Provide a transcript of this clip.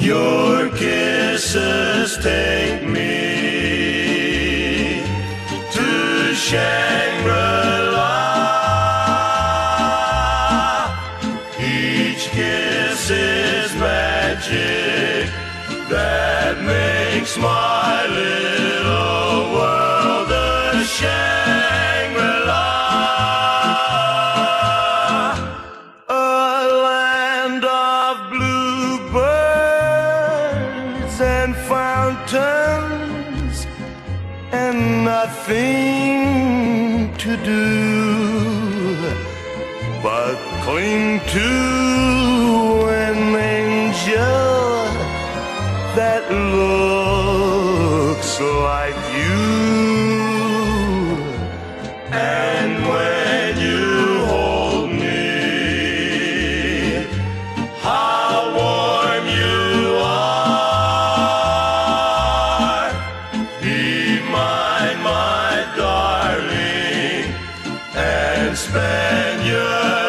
Your kisses take me to Shangri-La. Each kiss is magic that makes my lips and fountains and nothing to do but cling to an angel that looks like you. And when Spaniard.